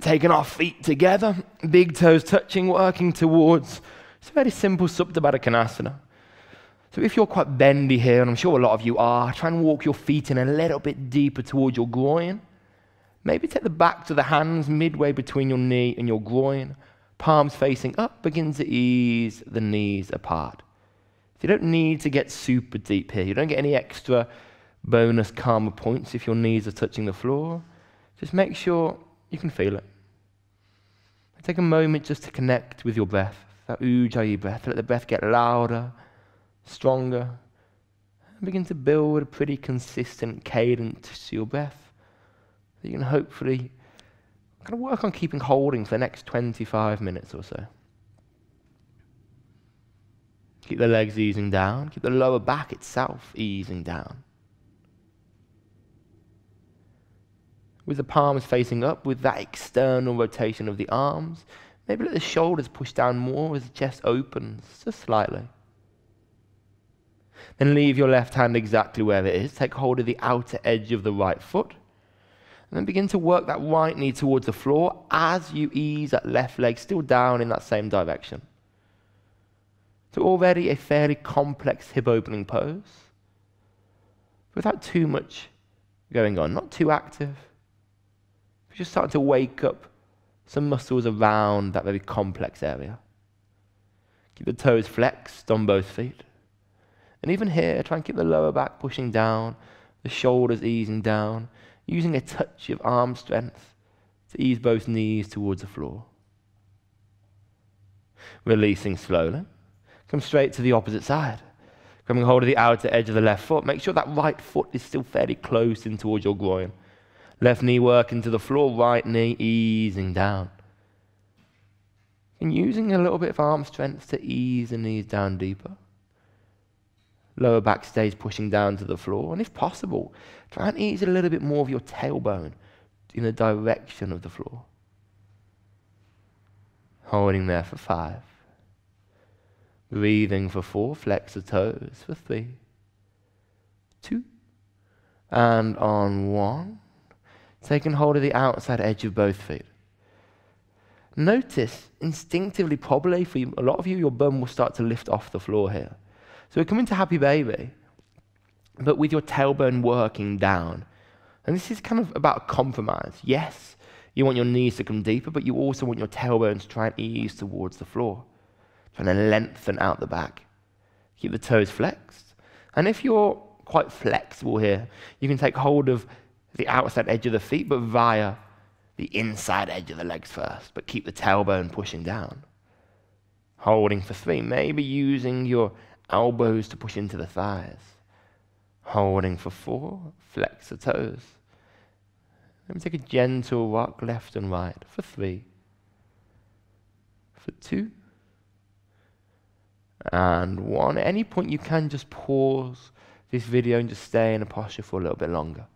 taking our feet together, big toes touching, working towards. It's a very simple Supta Baddha Konasana. So if you're quite bendy here, and I'm sure a lot of you are, try and walk your feet in a little bit deeper towards your groin. Maybe take the backs of the hands midway between your knee and your groin. Palms facing up, begin to ease the knees apart. So you don't need to get super deep here. You don't get any extra bonus karma points if your knees are touching the floor. Just make sure you can feel it. Take a moment just to connect with your breath, that ujjayi breath. Let the breath get louder stronger, and begin to build a pretty consistent cadence to your breath that you can hopefully kind of work on keeping holding for the next 25 minutes or so. Keep the legs easing down, keep the lower back itself easing down. With the palms facing up, with that external rotation of the arms, maybe let the shoulders push down more as the chest opens just slightly. Then leave your left hand exactly where it is. Take hold of the outer edge of the right foot. And then begin to work that right knee towards the floor as you ease that left leg still down in that same direction. So, already a fairly complex hip opening pose without too much going on, not too active. Just start to wake up some muscles around that very complex area. Keep the toes flexed on both feet. And even here, try and keep the lower back pushing down, the shoulders easing down, using a touch of arm strength to ease both knees towards the floor. Releasing slowly. Come straight to the opposite side. Grabbing hold of the outer edge of the left foot. Make sure that right foot is still fairly close in towards your groin. Left knee working to the floor, right knee easing down. And using a little bit of arm strength to ease the knees down deeper lower back stays pushing down to the floor. And if possible, try and ease a little bit more of your tailbone in the direction of the floor. Holding there for five. Breathing for four, flex the toes for three, two, and on one. Taking hold of the outside edge of both feet. Notice instinctively, probably for you, a lot of you, your bum will start to lift off the floor here. So we're coming to Happy Baby, but with your tailbone working down. And this is kind of about a compromise. Yes, you want your knees to come deeper, but you also want your tailbone to try and ease towards the floor, trying to lengthen out the back. Keep the toes flexed. And if you're quite flexible here, you can take hold of the outside edge of the feet, but via the inside edge of the legs first, but keep the tailbone pushing down. Holding for three, maybe using your elbows to push into the thighs. Holding for four, flex the toes. Let me take a gentle rock left and right for three, for two, and one. At any point, you can just pause this video and just stay in a posture for a little bit longer.